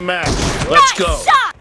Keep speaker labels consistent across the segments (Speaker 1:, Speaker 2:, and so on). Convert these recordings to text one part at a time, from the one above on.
Speaker 1: Match. Let's
Speaker 2: nice
Speaker 1: go.
Speaker 2: Shot!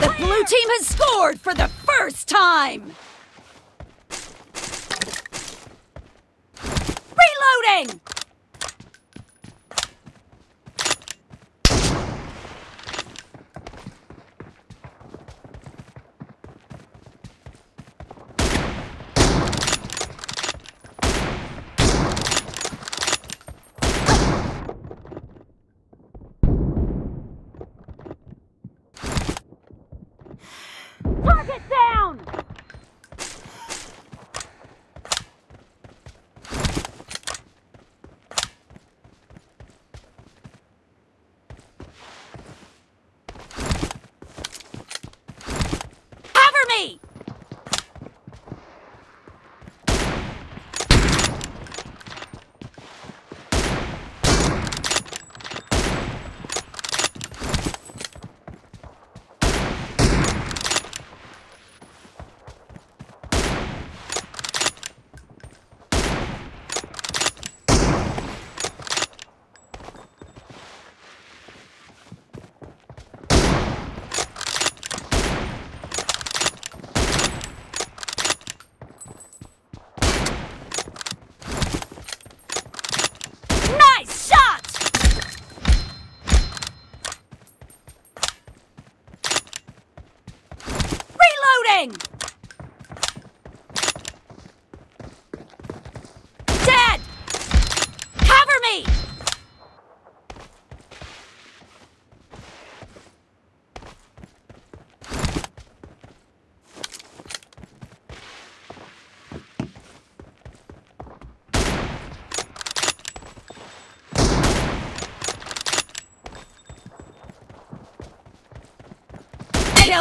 Speaker 2: The blue team has scored for the first time! Reloading! Target down! Cover me! Nice shot! Reloading! Dead! Cover me!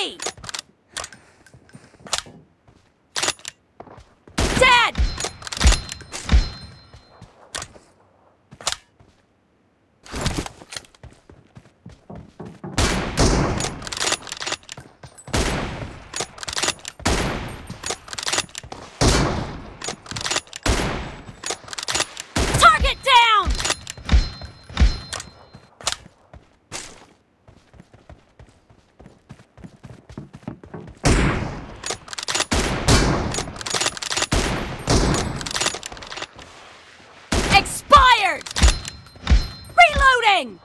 Speaker 2: Me! Expired! Reloading!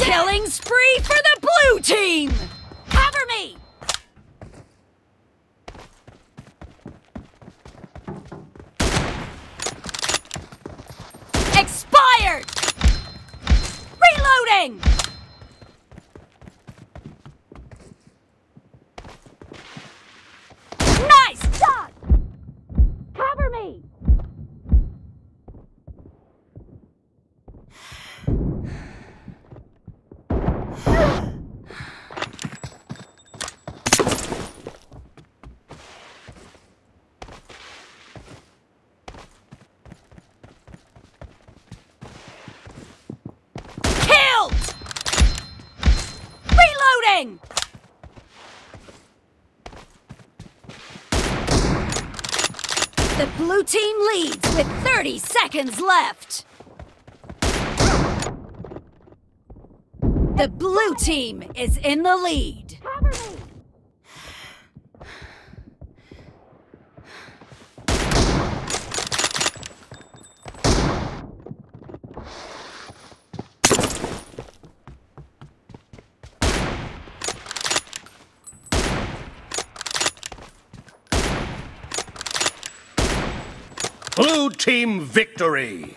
Speaker 2: Killing spree for the blue team! Cover me! Expired! Reloading! Nice shot! Cover me! Killed! The blue team leads with 30 seconds left. The blue team is in the lead.
Speaker 1: Blue team victory.